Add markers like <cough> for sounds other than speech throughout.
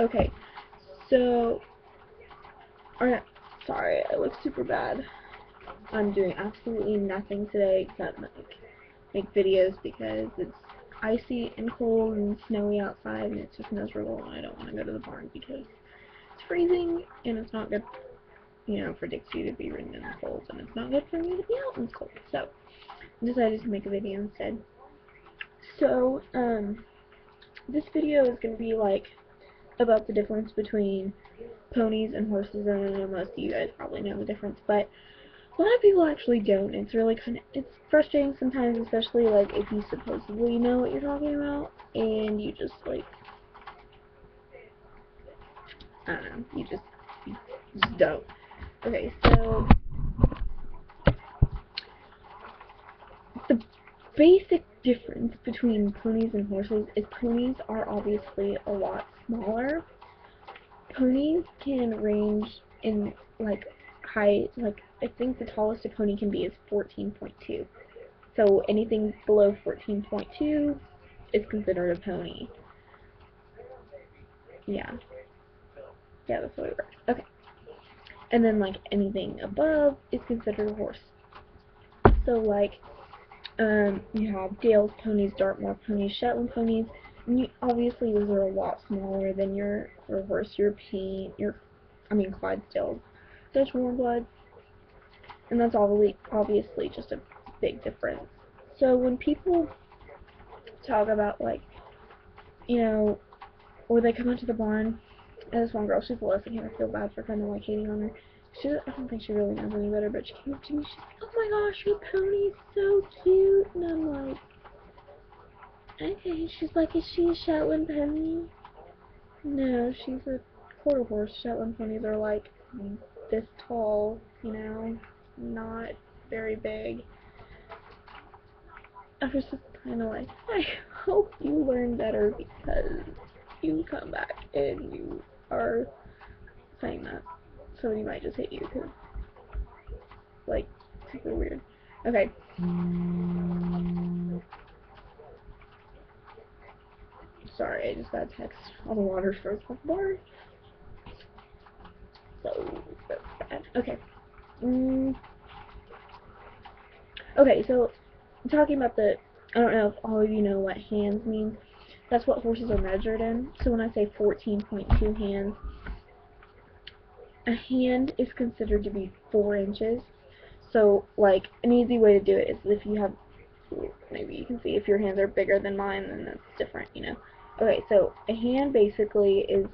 Okay, so, or, sorry, I look super bad. I'm doing absolutely nothing today except like make videos because it's icy and cold and snowy outside and it's just miserable and I don't want to go to the barn because it's freezing and it's not good, you know, for Dixie to be ridden in the cold and it's not good for me to be out in the cold. So, I decided to make a video instead. So, um, this video is going to be like about the difference between ponies and horses and I know most of you guys probably know the difference, but a lot of people actually don't. It's really kind of, it's frustrating sometimes, especially like if you supposedly know what you're talking about and you just like, I don't know, you just, you just don't. Okay, so the basic difference between ponies and horses is ponies are obviously a lot smaller. Ponies can range in like height, like I think the tallest a pony can be is 14.2. So anything below 14.2 is considered a pony. Yeah. Yeah, that's what it works. Okay. And then like anything above is considered a horse. So like um, you have Dales ponies, Dartmoor ponies, Shetland ponies, obviously those are a lot smaller than your, your horse, your paint, your, I mean Clydesdales, warm blood, and that's obviously, obviously just a big difference. So when people talk about like, you know, or they come into the barn, and this one girl, she's listening, I feel bad for kind of like hating on her, she, I don't think she really knows any better, but she came up to me, she's like, oh my gosh, your pony's so cute, and I'm like, okay, she's like, is she a Shetland pony? No, she's a quarter horse, Shetland ponies are like this tall, you know, not very big. I was just kind of like, I hope you learn better because you come back and you are saying that somebody might just hit you because, like, super weird. Okay. Sorry, I just got a text on the water source bar. So, bad. Okay. Mm. Okay, so, talking about the, I don't know if all of you know what hands mean. That's what horses are measured in. So when I say 14.2 hands, a hand is considered to be 4 inches. So, like, an easy way to do it is if you have, maybe you can see if your hands are bigger than mine, then that's different, you know. Okay, so a hand basically is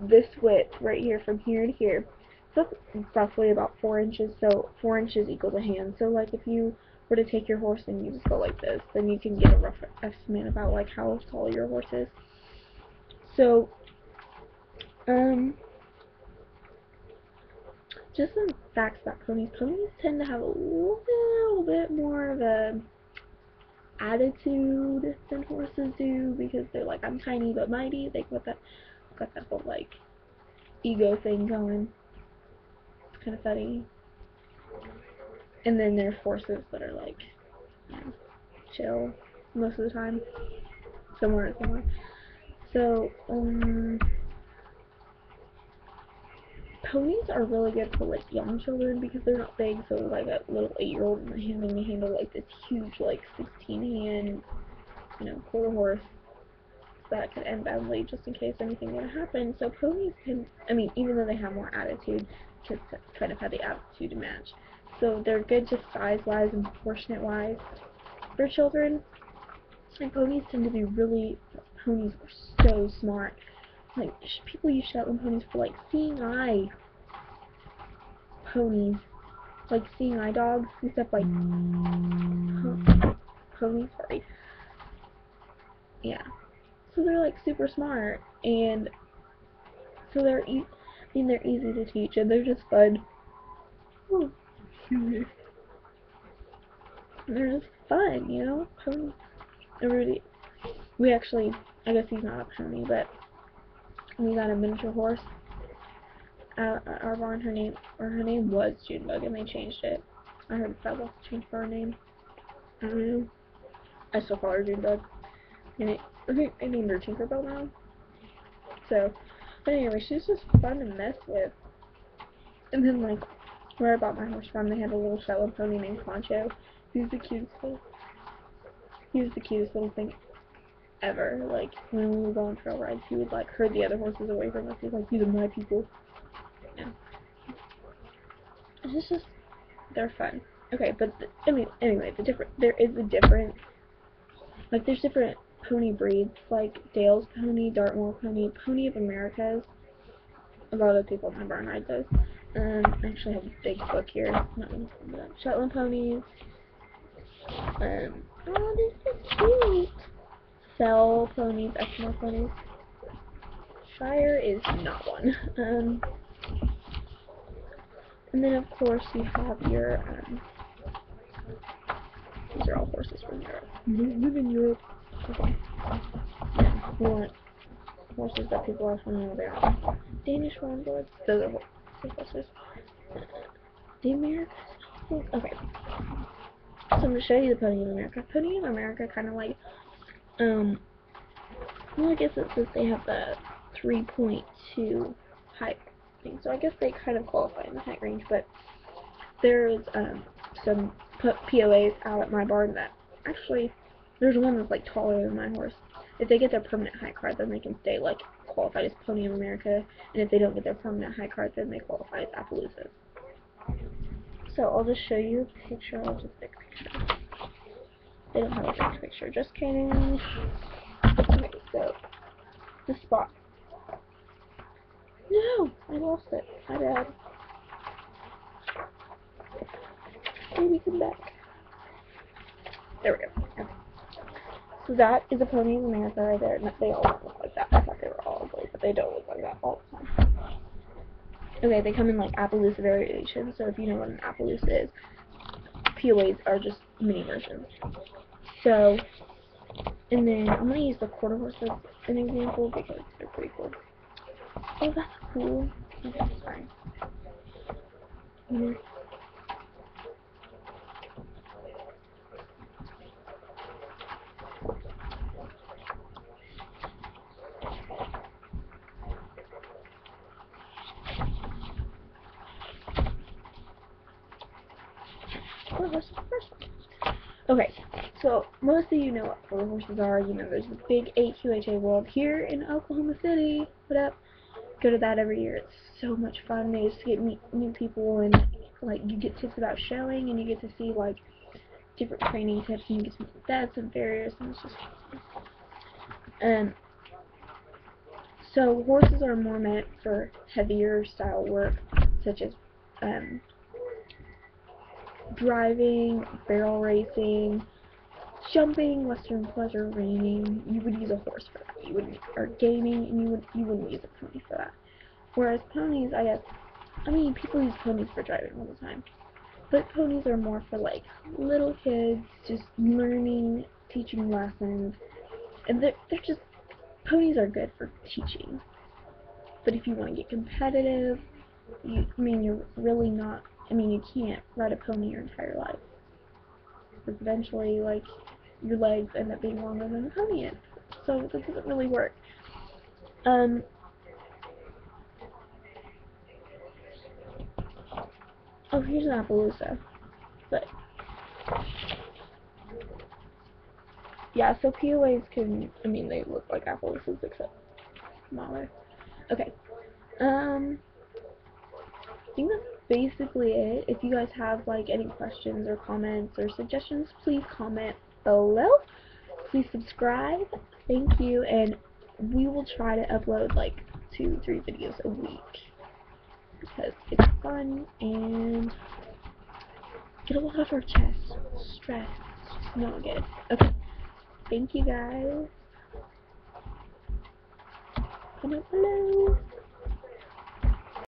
this width right here from here to here. So roughly about 4 inches, so 4 inches equals a hand. So, like, if you were to take your horse and you just go like this, then you can get a rough estimate about, like, how tall your horse is. So, um, just some facts about ponies. Ponies tend to have a little bit more of a attitude than horses do because they're like, I'm tiny but mighty. They got that, got that whole like ego thing going. It's kind of funny. And then there's horses that are like, chill most of the time. Somewhere, somewhere. So, um, ponies are really good for like young children because they're not big. So like a little eight-year-old having to handle like this huge like 16-hand, you know, quarter horse that could end badly just in case anything to happen. So ponies can, I mean, even though they have more attitude, kids kind of have the attitude to match. So they're good just size-wise and proportionate-wise for children. And ponies tend to be really, ponies are so smart. Like, people use Shetland ponies for, like, seeing eye ponies. Like, seeing eye dogs, except, like, hmm. ponies, sorry. Yeah. So they're, like, super smart, and so they're, e I mean, they're easy to teach, and they're just fun. Oh, they're just fun, you know? Ponies. Everybody, we actually, I guess he's not a pony, but we got a miniature horse Uh, our barn. Her name, or her name was Junebug, and they changed it. I heard was changed for her name. I don't know. I still call her Junebug. And it, I think I named her Tinkerbell now. So, but anyway, she's just fun to mess with. And then like, where I bought my horse from, they had a little Shetland pony named Concho. He was the cutest little, he was the cutest little thing ever. Like, when we would go on trail rides, he would like herd the other horses away from us. He's like, these are my people. It's <laughs> just, they're fun. Okay, but the, I mean, anyway, the different there is a different like there's different pony breeds like Dales pony, Dartmoor pony, Pony of Americas. A lot of people in my ride those. Um, I actually have a big book here. Not gonna film that. Shetland ponies. Um, oh, this is cute. Cell ponies, Eskimo ponies. Shire is not one. <laughs> Um, and then of course you have your um, these are all horses from Europe. You Live in Europe. Okay. Yeah, we want horses that people are familiar with. Danish warmbloods. Those are horses. The Americas. Okay. So I'm gonna show you the Pony of America. Pony of America kind of like, um, well I guess it says they have the 3.2 height thing. So I guess they kind of qualify in the height range, but there's um some POAs out at my barn that actually there's one that's like taller than my horse. If they get their permanent height card, then they can stay like qualified as Pony of America, and if they don't get their permanent height card, then they qualify as Appaloosas. So I'll just show you a picture. I'll just take a picture. They don't have a fixed picture. Just kidding. Okay, so the spot. No, I lost it. My bad. Maybe come back. There we go. Okay. So that is a Pony of America right there. No, they all look like that. I thought they were all ugly, but they don't look like that all the time. Okay, they come in like Appaloosa variations, so if you know what an Appaloosa is, POAs are just mini versions. So, and then I'm going to use the quarter horse as an example because they're pretty cool. Oh, that's Okay, so most of you know what quarter horses are. You know, there's the big AQHA World here in Oklahoma City. What up? Go to that every year. It's so much fun. They just get meet new people and like you get tips about showing and you get to see like different training tips and you get to meet vets and farriers and it's just um so horses are more meant for heavier style work such as um driving, barrel racing, jumping, western pleasure, reining, you would use a horse for that. You would or gaming and you would you wouldn't use a pony for that. Whereas ponies, I guess I mean people use ponies for driving all the time. But ponies are more for like little kids just learning, teaching lessons. And they're they're just ponies are good for teaching. But if you want to get competitive, you I mean you're really not I mean, you can't ride a pony your entire life. Because eventually, like, your legs end up being longer than the pony is. So this doesn't really work. Um, oh, here's an Appaloosa. But, yeah, so POAs can, I mean, they look like Appaloosas except smaller. Okay. Um, I think that's basically it. If you guys have like any questions or comments or suggestions, please comment below. Please subscribe. Thank you, and we will try to upload like two, three videos a week because it's fun and get a lot off our chest. Stress. It's not good. Okay. Thank you guys. Comment below.